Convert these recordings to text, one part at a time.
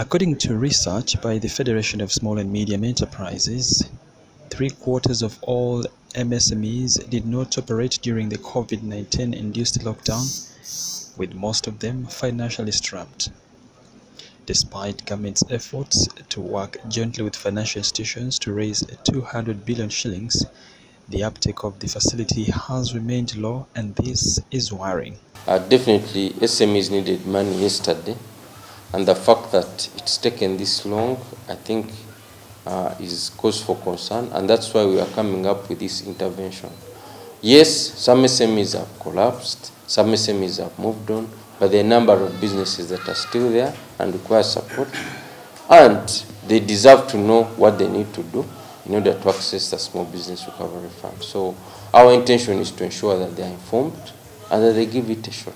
According to research by the Federation of Small and Medium Enterprises, three quarters of all MSMEs did not operate during the COVID 19 induced lockdown, with most of them financially strapped. Despite government's efforts to work jointly with financial institutions to raise 200 billion shillings, the uptake of the facility has remained low, and this is worrying. Uh, definitely, SMEs needed money yesterday, and the fact that it's taken this long, I think, uh, is cause for concern, and that's why we are coming up with this intervention. Yes, some SMEs have collapsed, some SMEs have moved on, but there are a number of businesses that are still there and require support, and they deserve to know what they need to do in order to access the Small Business Recovery Fund. So our intention is to ensure that they are informed and that they give it a shot.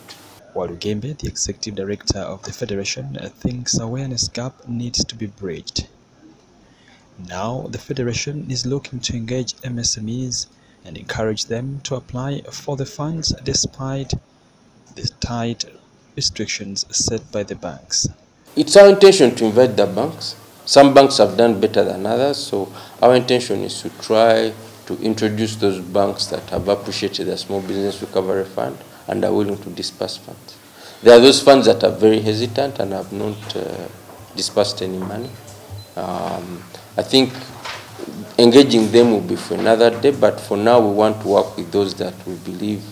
Walugembe, the executive director of the federation, uh, thinks awareness gap needs to be bridged. Now, the federation is looking to engage MSMEs and encourage them to apply for the funds despite the tight restrictions set by the banks. It's our intention to invite the banks. Some banks have done better than others, so our intention is to try to introduce those banks that have appreciated the Small Business Recovery Fund and are willing to disperse funds. There are those funds that are very hesitant and have not uh, dispersed any money. Um, I think engaging them will be for another day, but for now we want to work with those that we believe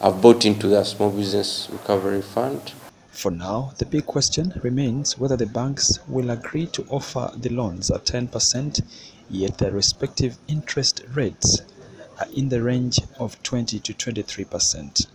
have bought into the Small Business Recovery Fund. For now, the big question remains whether the banks will agree to offer the loans at 10%, yet their respective interest rates are in the range of 20 to 23%.